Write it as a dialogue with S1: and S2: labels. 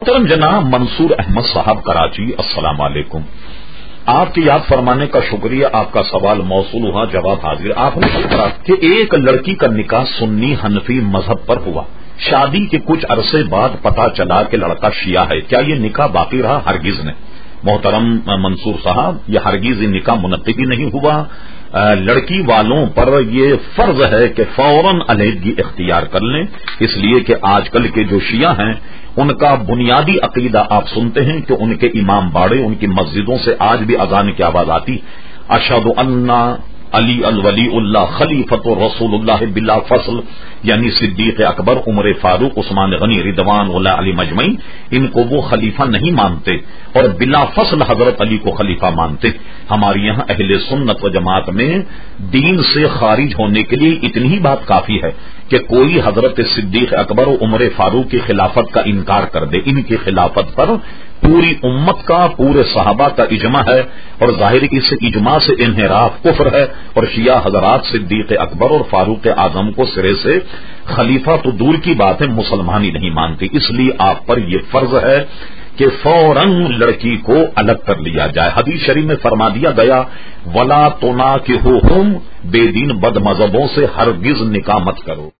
S1: محترم جناب، منصور احمد صاحب کراچی، السلام علیکم۔ آپ کی یاد فرمانے کا شکریہ، آپ کا سوال موصول ہوا، جواب حاضر۔ آپ نے پوچھا کہ ایک لڑکی کا نکاح سنی حنفی مذہب پر ہوا۔ شادی کے کچھ عرصے بعد پتا چلا کہ لڑکا شیعہ ہے۔ کیا یہ نکاح باقی رہا؟ ہرگز نے محترم منصور صاحب، یہ ہرگز نکاح منتقی نہیں ہوا۔ لڑکی والوں پر یہ فرض ہے کہ فوراً علیحدگی اختیار کر لیں۔ اس لیے کہ آج کل کے جو شیعہ ہیں، ان کا بنیادی عقیدہ آپ سنتے ہیں کہ ان کے امام باڑے، ان کی مسجدوں سے آج بھی اذان کی آواز آتی۔ اشد اللہ علی الولی اللہ خلیفت و رسول اللہ بلا فصل یعنی صدیق اکبر، عمر فاروق، عثمان غنی ردوان اللہ علی مجمعی ان کو وہ خلیفہ نہیں مانتے اور بلا فصل حضرت علی کو خلیفہ مانتے۔ ہمارے یہاں اہل سنت و جماعت میں دین سے خارج ہونے کے لیے اتنی ہی بات کافی ہے کہ کوئی حضرت صدیق اکبر و عمر فاروق کی خلافت کا انکار کر دے۔ ان کی خلافت پر پوری امت کا، پورے صحابہ کا اجماع ہے اور ظاہر اس اجماع سے انحراف کفر ہے اور شیعہ حضرات صدیق اکبر اور فاروق اعظم کو سرے سے خلیفہ تو دور کی بات ہے مسلمان ہی نہیں مانتی۔ اس لیے آپ پر یہ فرض ہے کہ فوراً لڑکی کو الگ کر لیا جائے۔ حدیث شریف میں فرما دیا گیا، ولا تونا کے ہو بے دین بد مذہبوں سے ہرگز نکاح مت کرو۔